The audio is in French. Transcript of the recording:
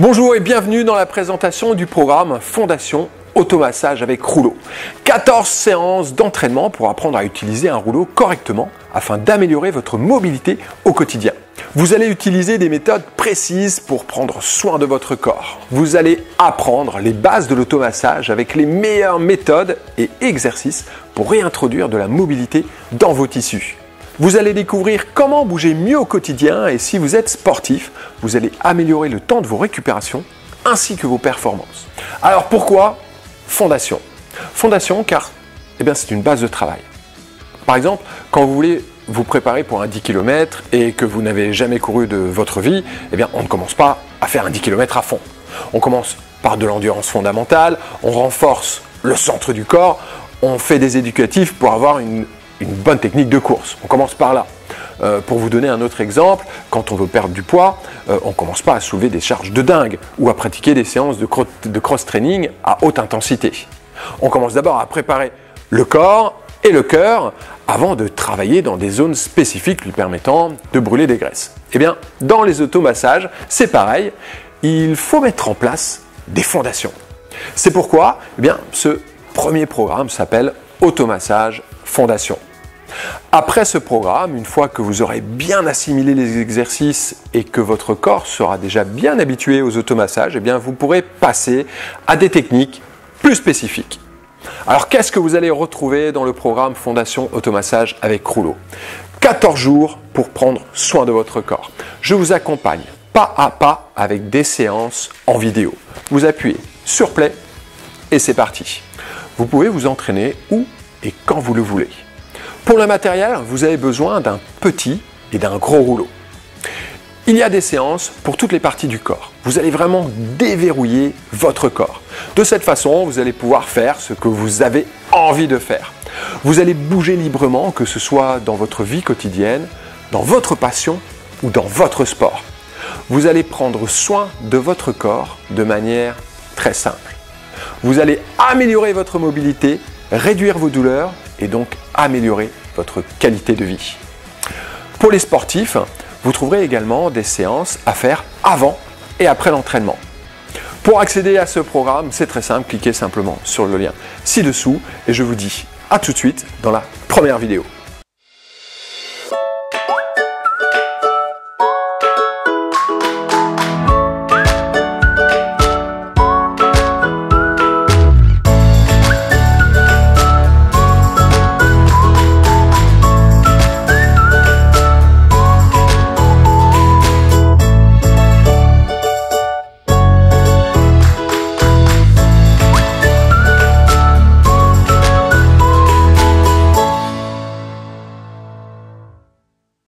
Bonjour et bienvenue dans la présentation du programme Fondation Automassage avec rouleau. 14 séances d'entraînement pour apprendre à utiliser un rouleau correctement afin d'améliorer votre mobilité au quotidien. Vous allez utiliser des méthodes précises pour prendre soin de votre corps. Vous allez apprendre les bases de l'automassage avec les meilleures méthodes et exercices pour réintroduire de la mobilité dans vos tissus. Vous allez découvrir comment bouger mieux au quotidien et si vous êtes sportif, vous allez améliorer le temps de vos récupérations ainsi que vos performances. Alors pourquoi Fondation? Fondation car eh bien, c'est une base de travail. Par exemple, quand vous voulez vous préparer pour un 10 km et que vous n'avez jamais couru de votre vie, eh bien, on ne commence pas à faire un 10 km à fond. On commence par de l'endurance fondamentale, on renforce le centre du corps, on fait des éducatifs pour avoir une une bonne technique de course. On commence par là. Euh, pour vous donner un autre exemple, quand on veut perdre du poids, euh, on ne commence pas à soulever des charges de dingue ou à pratiquer des séances de, cross-training à haute intensité. On commence d'abord à préparer le corps et le cœur avant de travailler dans des zones spécifiques lui permettant de brûler des graisses. Eh bien, dans les automassages, c'est pareil, il faut mettre en place des fondations. C'est pourquoi eh ce premier programme s'appelle Automassage Fondation. Après ce programme, une fois que vous aurez bien assimilé les exercices et que votre corps sera déjà bien habitué aux automassages, eh vous pourrez passer à des techniques plus spécifiques. Alors qu'est-ce que vous allez retrouver dans le programme Fondation Automassage avec Rouleau? 14 jours pour prendre soin de votre corps. Je vous accompagne pas à pas avec des séances en vidéo. Vous appuyez sur Play et c'est parti. Vous pouvez vous entraîner où et quand vous le voulez. Pour le matériel, vous avez besoin d'un petit et d'un gros rouleau. Il y a des séances pour toutes les parties du corps. Vous allez vraiment déverrouiller votre corps. De cette façon, vous allez pouvoir faire ce que vous avez envie de faire. Vous allez bouger librement, que ce soit dans votre vie quotidienne, dans votre passion ou dans votre sport. Vous allez prendre soin de votre corps de manière très simple. Vous allez améliorer votre mobilité, réduire vos douleurs et donc améliorer qualité de vie. Pour les sportifs, vous trouverez également des séances à faire avant et après l'entraînement. Pour accéder à ce programme, c'est très simple, cliquez simplement sur le lien ci-dessous et je vous dis à tout de suite dans la première vidéo.